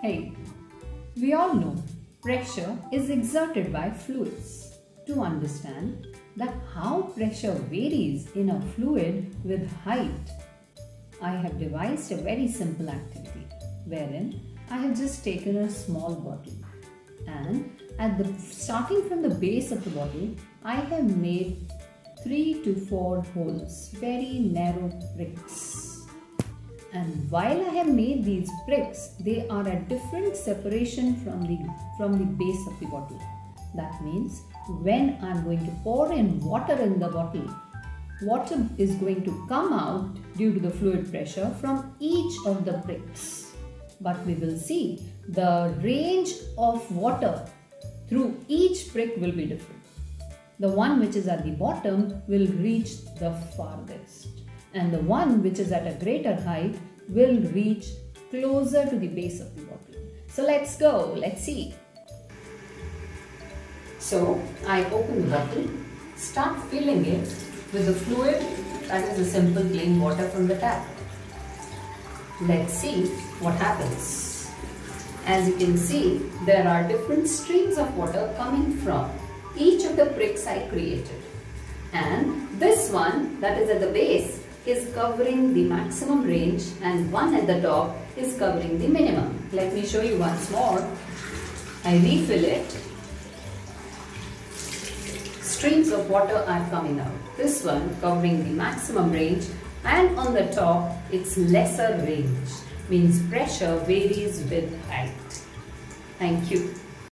Hey, we all know pressure is exerted by fluids. To understand that how pressure varies in a fluid with height, I have devised a very simple activity wherein I have just taken a small bottle and at the starting from the base of the bottle I have made 3 to 4 holes, very narrow pricks and while I have made these pricks, they are at different separation from the, from the base of the bottle. That means when I am going to pour in water in the bottle, water is going to come out due to the fluid pressure from each of the pricks. But we will see the range of water through each prick will be different. The one which is at the bottom will reach the farthest and the one which is at a greater height will reach closer to the base of the bottle. So let's go, let's see. So I open the bottle, start filling it with the fluid that is a simple plain water from the tap. Let's see what happens. As you can see, there are different streams of water coming from each of the pricks I created. And this one that is at the base is covering the maximum range and one at the top is covering the minimum. Let me show you once more. I refill it. Streams of water are coming out. This one covering the maximum range and on the top it's lesser range means pressure varies with height. Thank you.